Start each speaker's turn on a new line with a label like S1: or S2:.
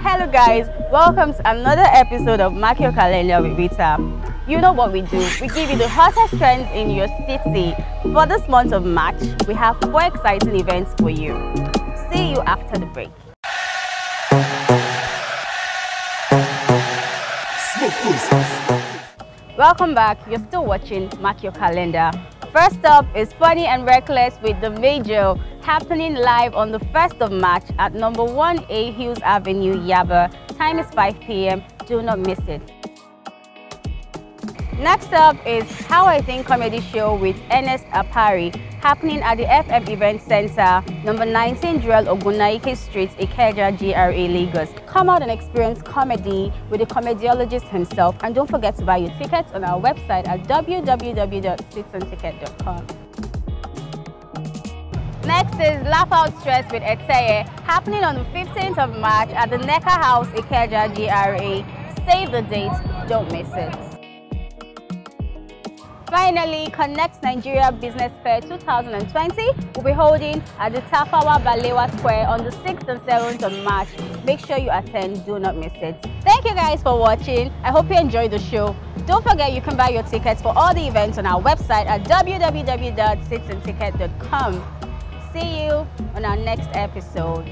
S1: Hello guys, welcome to another episode of Mark Your Calendar with Rita. You know what we do, we give you the hottest trends in your city. For this month of March, we have four exciting events for you. See you after the break. Welcome back, you're still watching Mark Your Calendar. First up is Funny and Reckless with the Major, happening live on the 1st of March at number 1A Hills Avenue, Yaba. Time is 5 p.m. Do not miss it. Next up is How I Think Comedy Show with Ernest Apari, happening at the FM Event Center, number 19 Joel Ogunaike Street, Ikeja, GRA, Lagos. Come out and experience comedy with the comediologist himself, and don't forget to buy your tickets on our website at www.seatsandticket.com. Next is Laugh Out Stress with Eteye, happening on the 15th of March at the NECA House, Ikeja, GRA. Save the date, don't miss it. Finally, Connect Nigeria Business Fair 2020 will be holding at the Tafawa Balewa Square on the 6th and 7th of March. Make sure you attend, do not miss it. Thank you guys for watching. I hope you enjoyed the show. Don't forget you can buy your tickets for all the events on our website at www.seatsandticket.com. See you on our next episode.